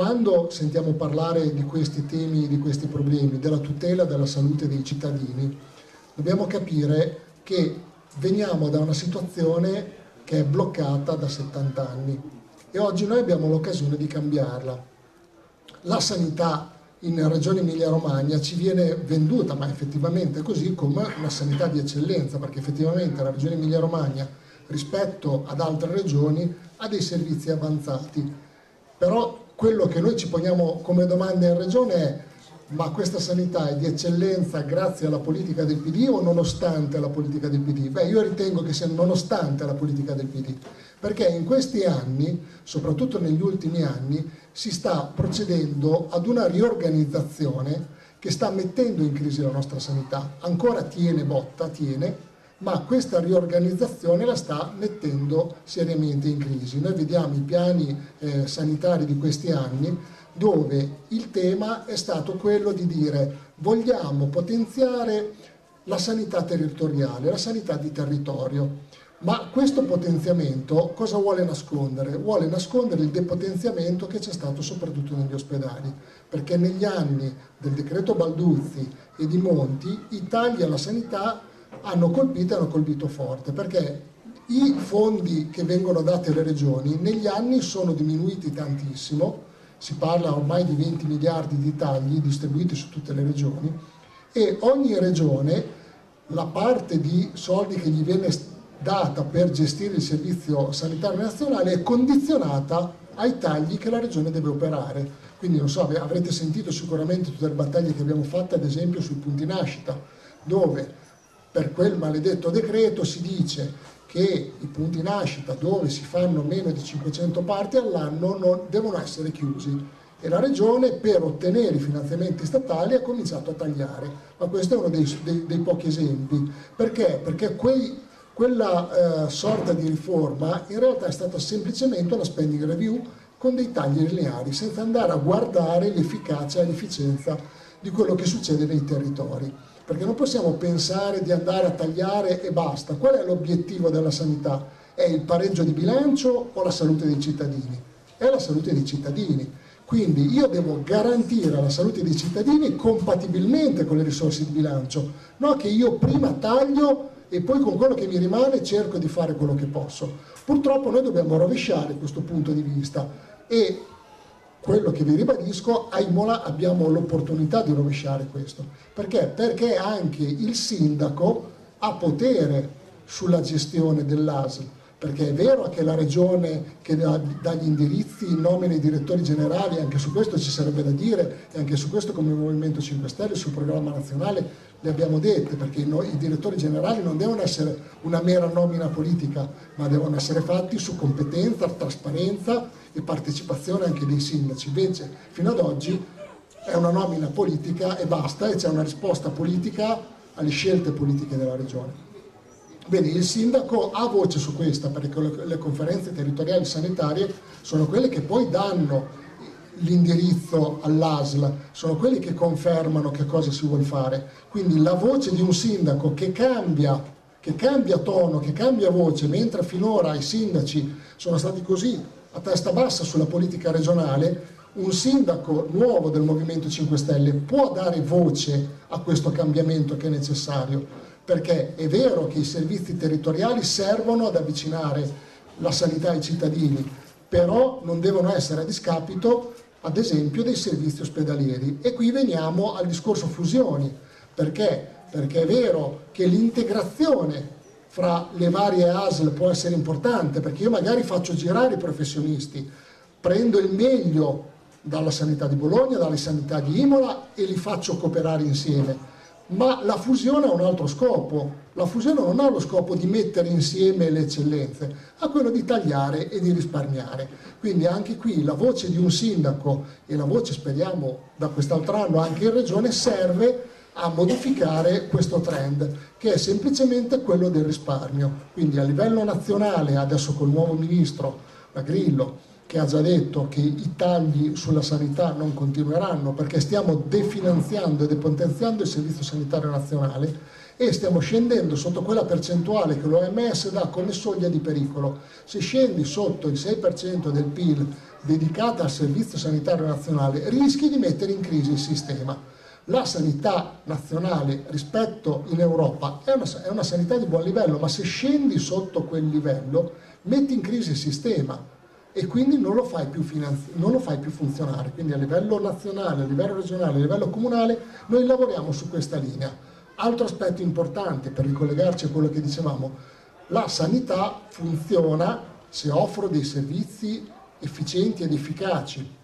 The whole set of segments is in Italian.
quando sentiamo parlare di questi temi, di questi problemi, della tutela della salute dei cittadini, dobbiamo capire che veniamo da una situazione che è bloccata da 70 anni e oggi noi abbiamo l'occasione di cambiarla. La sanità in Regione Emilia-Romagna ci viene venduta, ma effettivamente così, come una sanità di eccellenza, perché effettivamente la Regione Emilia-Romagna rispetto ad altre regioni ha dei servizi avanzati. Però quello che noi ci poniamo come domanda in Regione è ma questa sanità è di eccellenza grazie alla politica del PD o nonostante la politica del PD? Beh, io ritengo che sia nonostante la politica del PD, perché in questi anni, soprattutto negli ultimi anni, si sta procedendo ad una riorganizzazione che sta mettendo in crisi la nostra sanità. Ancora tiene botta, tiene, ma questa riorganizzazione la sta mettendo seriamente in crisi. Noi vediamo i piani eh, sanitari di questi anni dove il tema è stato quello di dire vogliamo potenziare la sanità territoriale, la sanità di territorio. Ma questo potenziamento cosa vuole nascondere? Vuole nascondere il depotenziamento che c'è stato soprattutto negli ospedali, perché negli anni del decreto Balduzzi e di Monti i tagli alla sanità hanno colpito e hanno colpito forte, perché i fondi che vengono dati alle regioni negli anni sono diminuiti tantissimo, si parla ormai di 20 miliardi di tagli distribuiti su tutte le regioni e ogni regione la parte di soldi che gli viene data per gestire il servizio sanitario nazionale è condizionata ai tagli che la regione deve operare. Quindi non so, avrete sentito sicuramente tutte le battaglie che abbiamo fatto ad esempio sui punti nascita, dove per quel maledetto decreto si dice che i punti nascita dove si fanno meno di 500 parti all'anno devono essere chiusi e la Regione per ottenere i finanziamenti statali ha cominciato a tagliare, ma questo è uno dei, dei, dei pochi esempi. Perché? Perché quei, quella eh, sorta di riforma in realtà è stata semplicemente una spending review con dei tagli lineari, senza andare a guardare l'efficacia e l'efficienza di quello che succede nei territori perché non possiamo pensare di andare a tagliare e basta. Qual è l'obiettivo della sanità? È il pareggio di bilancio o la salute dei cittadini? È la salute dei cittadini. Quindi io devo garantire la salute dei cittadini compatibilmente con le risorse di bilancio, non che io prima taglio e poi con quello che mi rimane cerco di fare quello che posso. Purtroppo noi dobbiamo rovesciare questo punto di vista e quello che vi ribadisco, a Imola abbiamo l'opportunità di rovesciare questo. Perché? Perché anche il sindaco ha potere sulla gestione dell'ASL, perché è vero che la regione che dà, gli indirizzi nomina i direttori generali, anche su questo ci sarebbe da dire e anche su questo come Movimento 5 Stelle sul programma nazionale le abbiamo dette, perché noi, i direttori generali non devono essere una mera nomina politica, ma devono essere fatti su competenza, trasparenza e partecipazione anche dei sindaci. Invece fino ad oggi è una nomina politica e basta e c'è una risposta politica alle scelte politiche della regione. Bene, il sindaco ha voce su questa perché le conferenze territoriali sanitarie sono quelle che poi danno l'indirizzo all'ASL, sono quelli che confermano che cosa si vuole fare. Quindi la voce di un sindaco che cambia, che cambia tono, che cambia voce, mentre finora i sindaci sono stati così a testa bassa sulla politica regionale, un sindaco nuovo del Movimento 5 Stelle può dare voce a questo cambiamento che è necessario, perché è vero che i servizi territoriali servono ad avvicinare la sanità ai cittadini, però non devono essere a discapito ad esempio dei servizi ospedalieri. E qui veniamo al discorso fusioni, perché? Perché è vero che l'integrazione fra le varie ASL può essere importante, perché io magari faccio girare i professionisti, prendo il meglio dalla sanità di Bologna, dalla sanità di Imola e li faccio cooperare insieme ma la fusione ha un altro scopo. La fusione non ha lo scopo di mettere insieme le eccellenze, ha quello di tagliare e di risparmiare. Quindi anche qui la voce di un sindaco e la voce, speriamo, da quest'altro anno anche in regione serve a modificare questo trend che è semplicemente quello del risparmio. Quindi a livello nazionale, adesso col nuovo ministro Grillo, che ha già detto che i tagli sulla sanità non continueranno perché stiamo definanziando e depotenziando il Servizio Sanitario Nazionale e stiamo scendendo sotto quella percentuale che l'OMS dà come soglia di pericolo. Se scendi sotto il 6% del PIL dedicata al Servizio Sanitario Nazionale rischi di mettere in crisi il sistema. La sanità nazionale rispetto in Europa è una, è una sanità di buon livello, ma se scendi sotto quel livello metti in crisi il sistema e quindi non lo, non lo fai più funzionare. Quindi a livello nazionale, a livello regionale, a livello comunale noi lavoriamo su questa linea. Altro aspetto importante per ricollegarci a quello che dicevamo, la sanità funziona se offro dei servizi efficienti ed efficaci,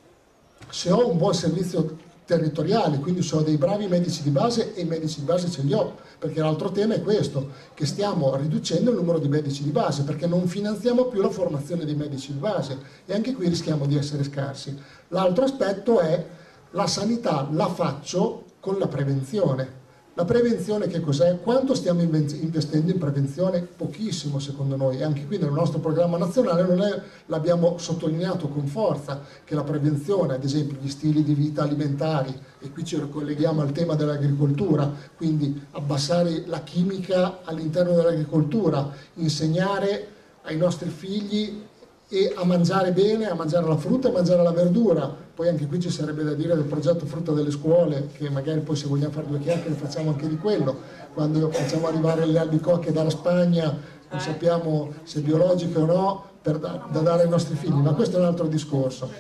se ho un buon servizio territoriale, quindi se ho dei bravi medici di base e i medici di base ce li ho, perché l'altro tema è questo, che stiamo riducendo il numero di medici di base, perché non finanziamo più la formazione dei medici di base e anche qui rischiamo di essere scarsi. L'altro aspetto è la sanità la faccio con la prevenzione, la prevenzione che cos'è? Quanto stiamo investendo in prevenzione? Pochissimo secondo noi e anche qui nel nostro programma nazionale l'abbiamo sottolineato con forza che la prevenzione, ad esempio gli stili di vita alimentari, e qui ci ricolleghiamo al tema dell'agricoltura, quindi abbassare la chimica all'interno dell'agricoltura, insegnare ai nostri figli e a mangiare bene, a mangiare la frutta e a mangiare la verdura. Poi anche qui ci sarebbe da dire del progetto frutta delle scuole, che magari poi se vogliamo fare due chiacchiere facciamo anche di quello. Quando facciamo arrivare le albicocche dalla Spagna, non sappiamo se biologiche o no, per da, da dare ai nostri figli, ma questo è un altro discorso.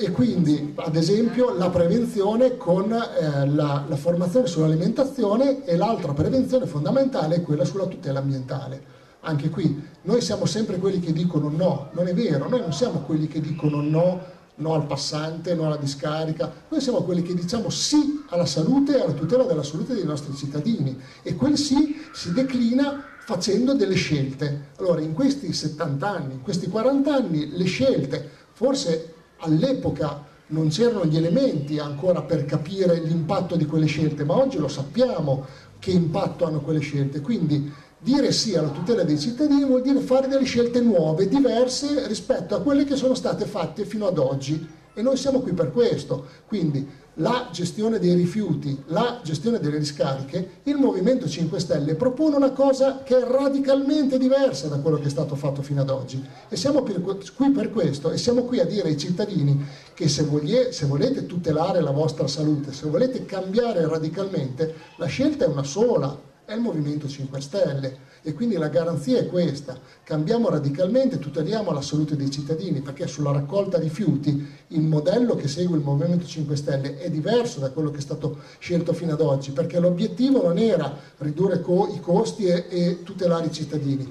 E quindi, ad esempio, la prevenzione con eh, la, la formazione sull'alimentazione e l'altra prevenzione fondamentale è quella sulla tutela ambientale anche qui, noi siamo sempre quelli che dicono no, non è vero, noi non siamo quelli che dicono no, no al passante, no alla discarica, noi siamo quelli che diciamo sì alla salute e alla tutela della salute dei nostri cittadini e quel sì si declina facendo delle scelte. Allora, in questi 70 anni, in questi 40 anni, le scelte, forse all'epoca non c'erano gli elementi ancora per capire l'impatto di quelle scelte, ma oggi lo sappiamo che impatto hanno quelle scelte. Quindi Dire sì alla tutela dei cittadini vuol dire fare delle scelte nuove, diverse rispetto a quelle che sono state fatte fino ad oggi e noi siamo qui per questo. Quindi la gestione dei rifiuti, la gestione delle discariche, il Movimento 5 Stelle propone una cosa che è radicalmente diversa da quello che è stato fatto fino ad oggi. E siamo qui per questo e siamo qui a dire ai cittadini che se, voglie, se volete tutelare la vostra salute, se volete cambiare radicalmente, la scelta è una sola, è il Movimento 5 Stelle e quindi la garanzia è questa, cambiamo radicalmente, tuteliamo la salute dei cittadini perché sulla raccolta rifiuti il modello che segue il Movimento 5 Stelle è diverso da quello che è stato scelto fino ad oggi perché l'obiettivo non era ridurre co i costi e, e tutelare i cittadini,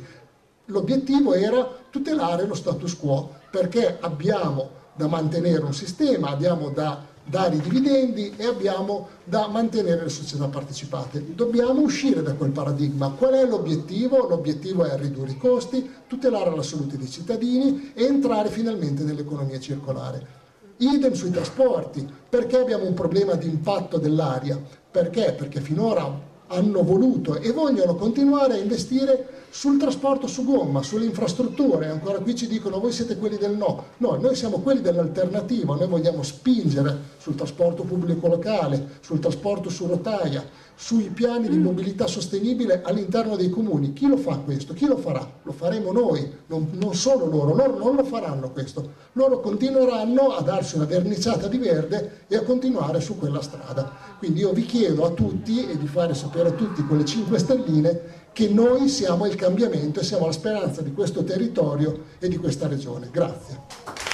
l'obiettivo era tutelare lo status quo perché abbiamo da mantenere un sistema, abbiamo da dare i dividendi e abbiamo da mantenere le società partecipate. Dobbiamo uscire da quel paradigma. Qual è l'obiettivo? L'obiettivo è ridurre i costi, tutelare la salute dei cittadini e entrare finalmente nell'economia circolare. Idem sui trasporti. Perché abbiamo un problema di impatto dell'aria? Perché? Perché finora hanno voluto e vogliono continuare a investire sul trasporto su gomma, sulle infrastrutture, ancora qui ci dicono voi siete quelli del no, no, noi siamo quelli dell'alternativa, noi vogliamo spingere sul trasporto pubblico locale, sul trasporto su rotaia, sui piani di mobilità sostenibile all'interno dei comuni. Chi lo fa questo? Chi lo farà? Lo faremo noi, non, non solo loro, loro non lo faranno questo, loro continueranno a darsi una verniciata di verde e a continuare su quella strada. Quindi io vi chiedo a tutti e di fare sapere a tutti quelle 5 stelline che noi siamo il cambiamento e siamo la speranza di questo territorio e di questa regione. Grazie.